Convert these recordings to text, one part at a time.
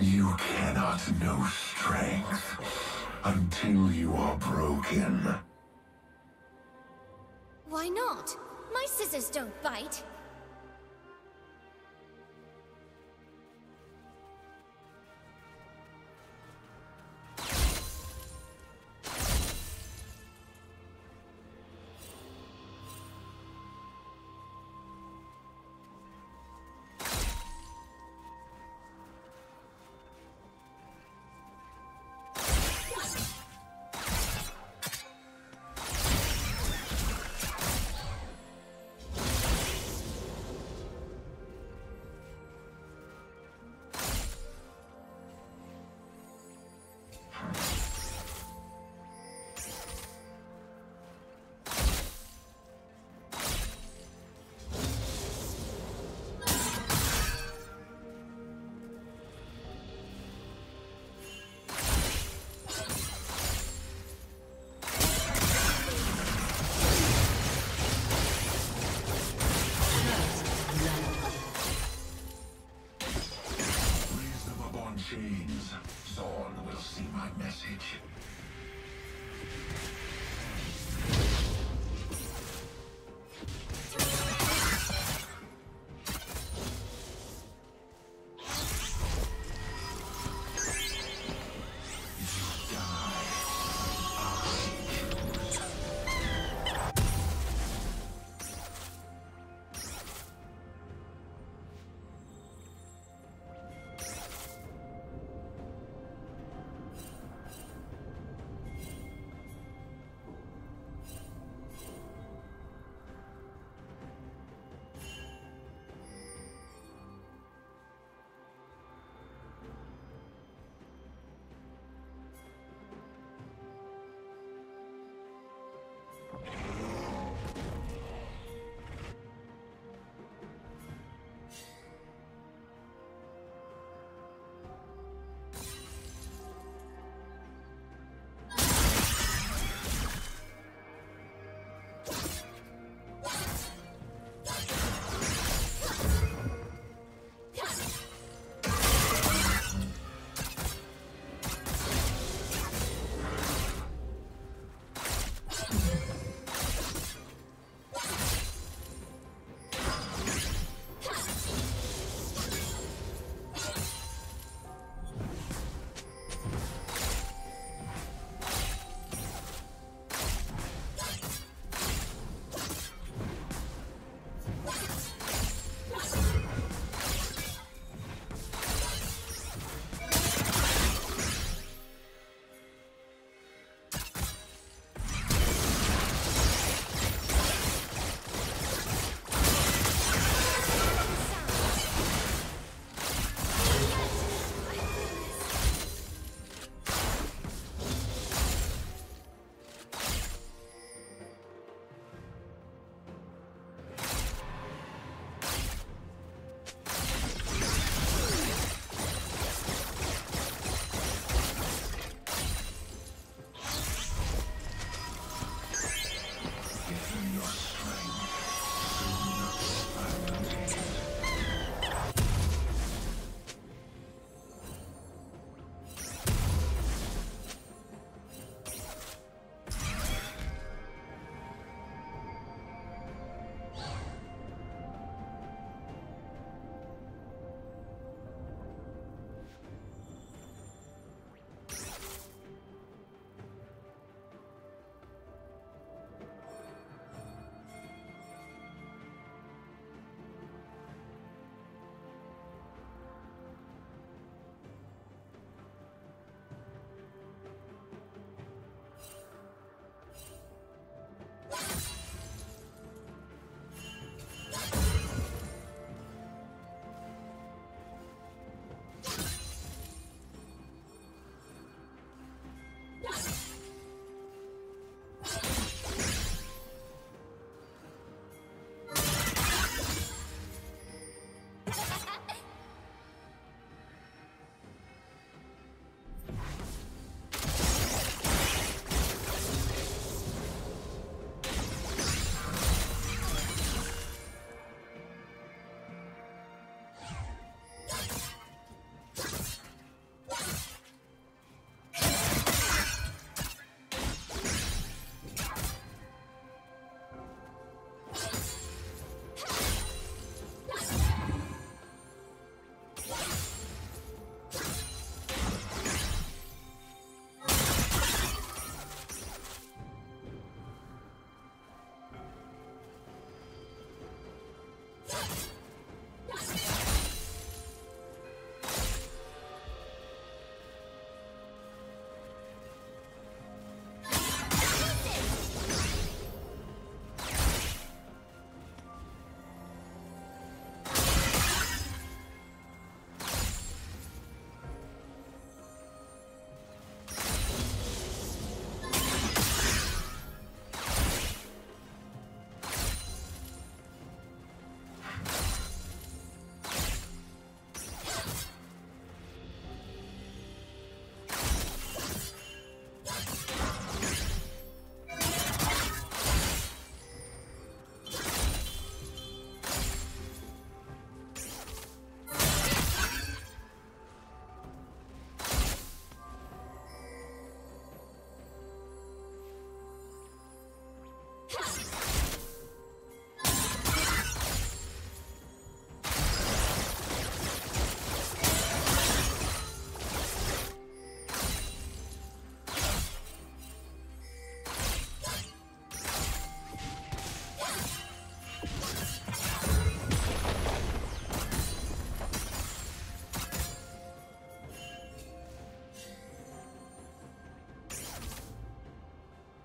You cannot know strength until you are broken. Why not? My scissors don't bite.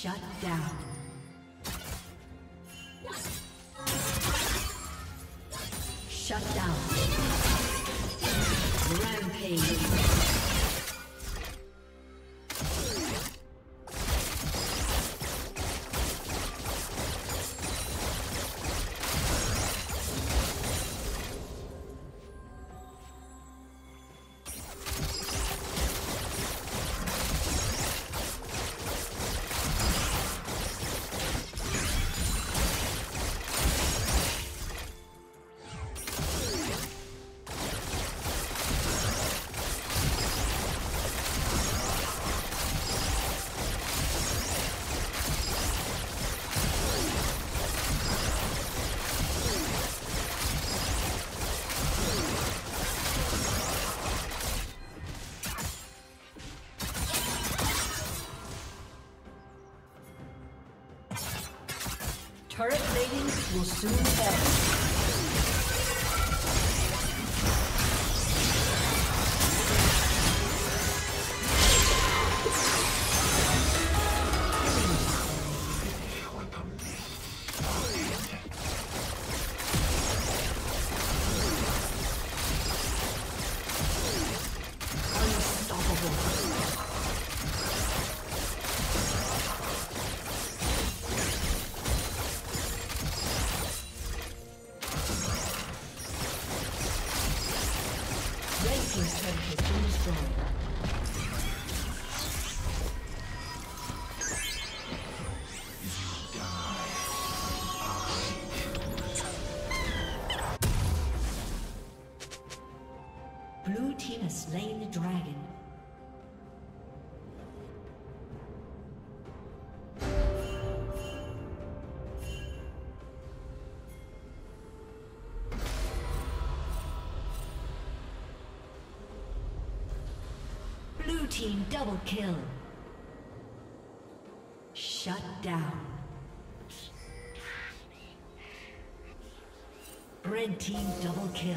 Shut down. will soon fall. Blue team double kill. Shut down. Red team double kill.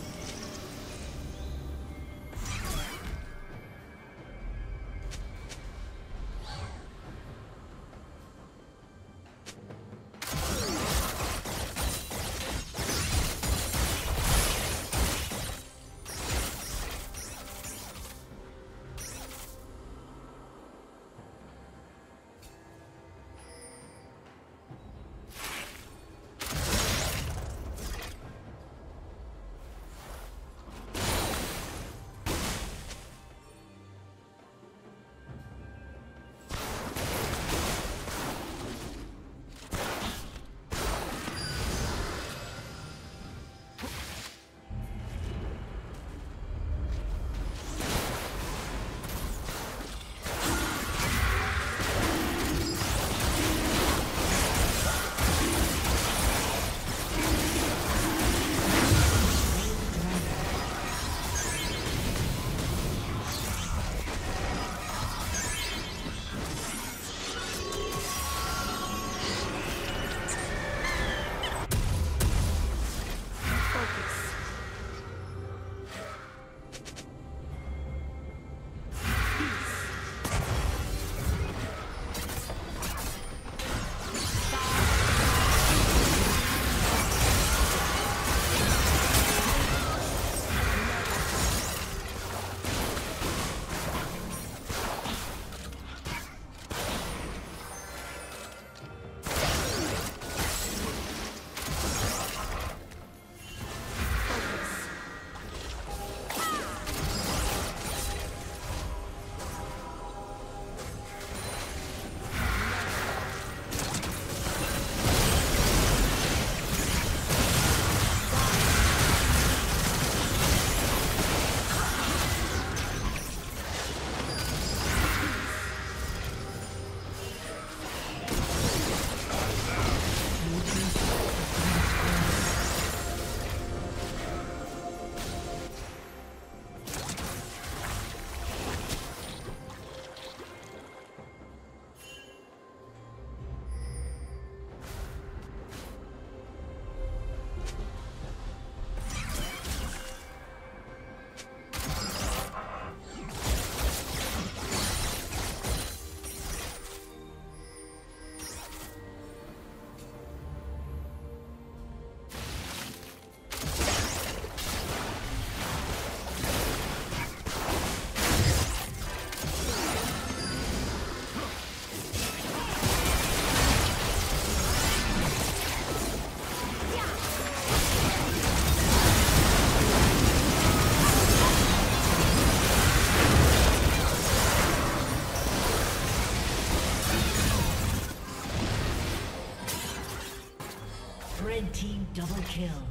Kill.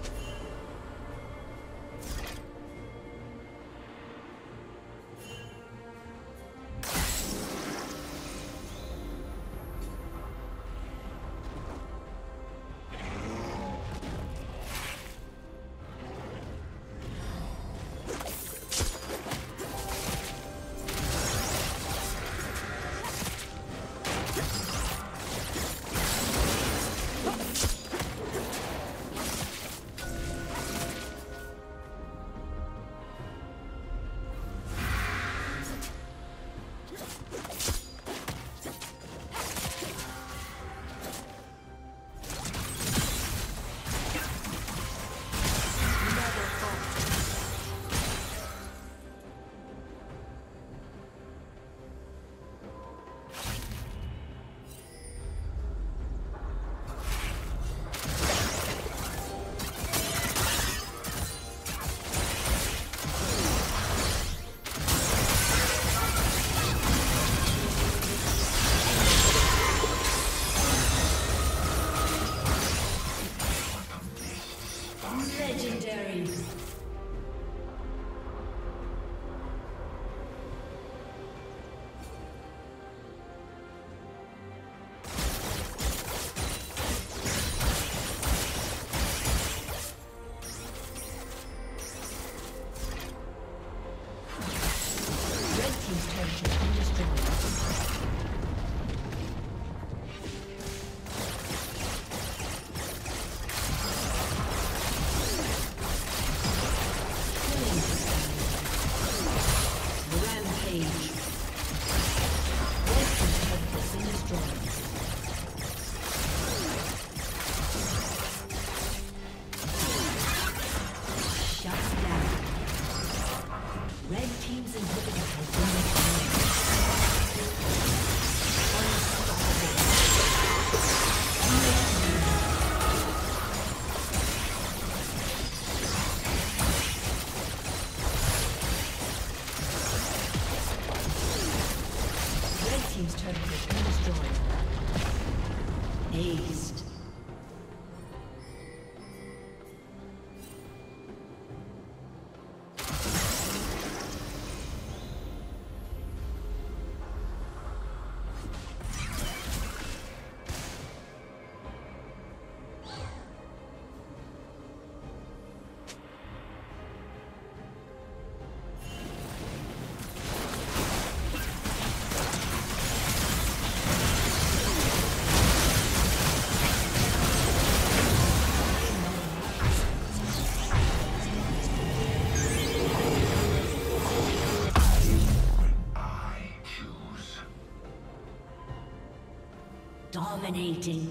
Dominating.